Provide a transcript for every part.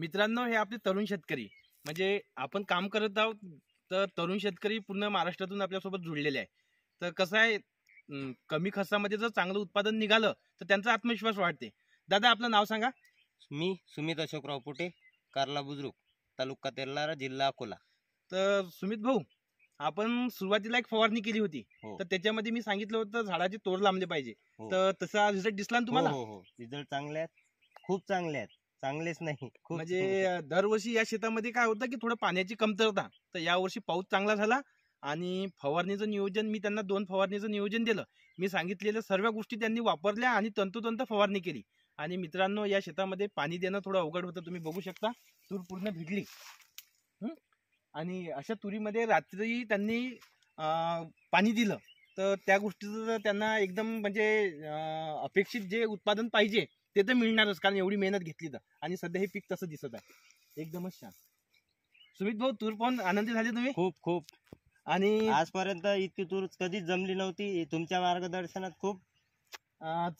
मित्रांनो हे आपले तरुण शेतकरी. म्हणजे आपण काम करत आहोत तर तरुण शेतकरी पूर्ण महाराष्ट्रातून आपल्यासोबत जुळलेले आहे. तर कसं आहे कमी खर्चामध्ये जर चांगलं उत्पादन निघालं तर त्यांचा आत्मविश्वास वाढते. दादा आपलं नाव सांगा. मी सुमित अशोकराव पुटे कारला बुजुर्ग तालुका तेरलारा जिल्हा अकोला. तर सुमित भाऊ आपण सुरुवातीला एक फवारणी केली होती. हो. तर त्याच्यामध्ये मी सांगितलं होतं झाडाचे तोड लांबले पाहिजे. हो. तर तसा रिझल्ट दिसला ना तुम्हाला? हो हो रिझल्ट चांगले आहेत. खूप चांगले आहेत. चांगलेच नाही. खूप म्हणजे दरवर्षी या शेतामध्ये काय होतं की थोडं पाण्याची कमतरता. तर यावर्षी पाऊस चांगला झाला आणि फवारणीचं नियोजन मी त्यांना दोन फवारणीचं नियोजन दिलं. मी सांगितलेल्या सर्व गोष्टी त्यांनी वापरल्या आणि तंतोतंत फवारणी केली. आणि मित्रांनो या शेतामध्ये पाणी देणं थोडं अवघड होतं तुम्ही बघू शकता. तूर पूर्ण भिजली हं? आणि अशा तुरीमध्ये रात्री त्यांनी पाणी दिलं. तर त्या गोष्टीचं त्यांना एकदम म्हणजे अपेक्षित जे उत्पादन पाहिजे ते तर मिळणारच कारण एवढी मेहनत घेतली तर. आणि सध्या हे पीक तसं दिसत आहे. एकदमच छान. सुमित भाऊ तूर पाहून आनंदी झाले तुम्ही? खूप खूप. आणि आजपर्यंत इतकी तूर कधीच जमली नव्हती. तुमच्या मार्गदर्शनात खूप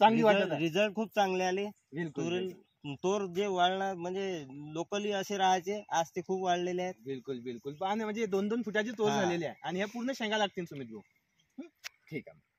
चांगली वाटत आहे. रिझल्ट खूप चांगले आले. बिलकुल तूर. तोर जे वाढणार म्हणजे लोकली असे राहायचे आज ते खूप वाढलेले आहेत. बिलकुल बिलकुल. आणि म्हणजे दोन दोन फुटाची तोर. झालेली आहे. आणि ह्या पूर्ण शेंगा लागतील सुमित भाऊ? ठीक आहे